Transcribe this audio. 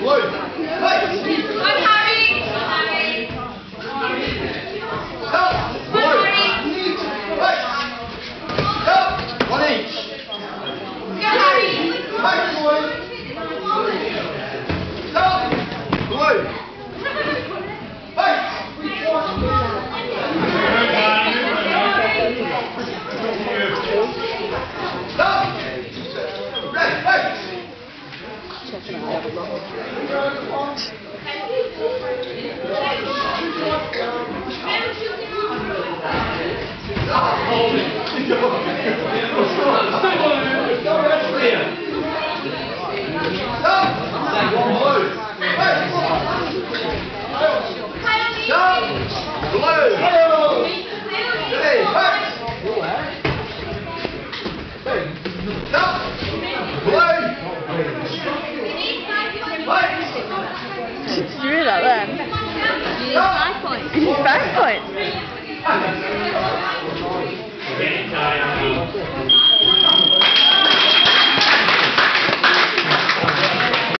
Blue. Can then? Five points.